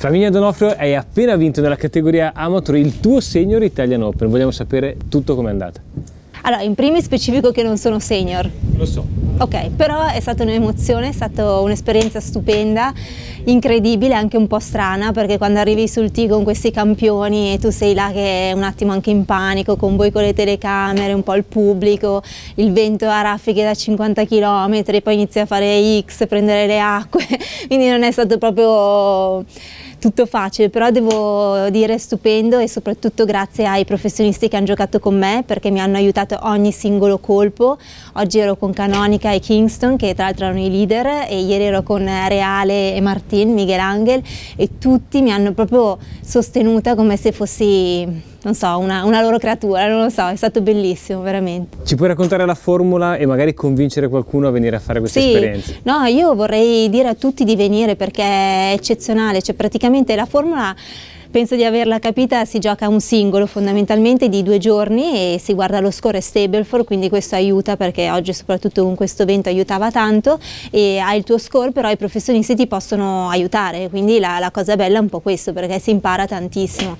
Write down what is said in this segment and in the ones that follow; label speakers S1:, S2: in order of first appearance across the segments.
S1: Flaminia Donofrio hai appena vinto nella categoria Amateur il tuo Senior Italian Open, vogliamo sapere tutto com'è andata.
S2: Allora, in primi specifico che non sono senior.
S1: Lo so.
S2: Ok, però è stata un'emozione, è stata un'esperienza stupenda, incredibile, anche un po' strana, perché quando arrivi sul T con questi campioni e tu sei là che è un attimo anche in panico, con voi con le telecamere, un po' il pubblico, il vento a raffiche da 50 km, poi inizi a fare X, prendere le acque, quindi non è stato proprio tutto facile, però devo dire stupendo e soprattutto grazie ai professionisti che hanno giocato con me perché mi hanno aiutato ogni singolo colpo. Oggi ero con Canonica e Kingston che tra l'altro erano i leader e ieri ero con Reale e Martin, Miguel Angel e tutti mi hanno proprio sostenuta come se fossi non so, una, una, loro creatura, non lo so, è stato bellissimo, veramente.
S1: Ci puoi raccontare la formula e magari convincere qualcuno a venire a fare queste
S2: sì,
S1: esperienze?
S2: No, io vorrei dire a tutti di venire perché è eccezionale, cioè praticamente la formula penso di averla capita, si gioca un singolo fondamentalmente di due giorni e si guarda lo score Stableford, quindi questo aiuta perché oggi soprattutto con questo vento aiutava tanto e hai il tuo score però i professionisti ti possono aiutare, quindi la, la cosa bella è un po' questo perché si impara tantissimo.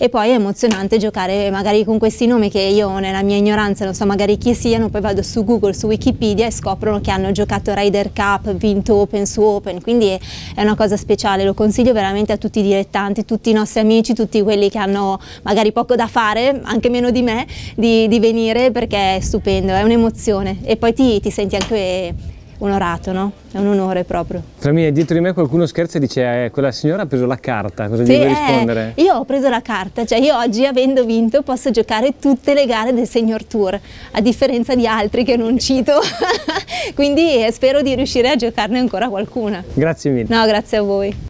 S2: E poi è emozionante giocare magari con questi nomi che io nella mia ignoranza non so magari chi siano, poi vado su Google, su Wikipedia e scoprono che hanno giocato Ryder Cup, vinto Open su Open, quindi è una cosa speciale, lo consiglio veramente a tutti i dilettanti, tutti i nostri amici, tutti quelli che hanno magari poco da fare, anche meno di me, di, di venire perché è stupendo, è un'emozione. E poi ti, ti senti anche onorato, no? È un onore proprio.
S1: Flamina, dietro di me qualcuno scherza e dice eh, quella signora ha preso la carta, cosa sì, gli vuoi eh, rispondere?
S2: io ho preso la carta, cioè io oggi avendo vinto posso giocare tutte le gare del Senior Tour, a differenza di altri che non cito, quindi spero di riuscire a giocarne ancora qualcuna.
S1: Grazie mille.
S2: No, grazie a voi.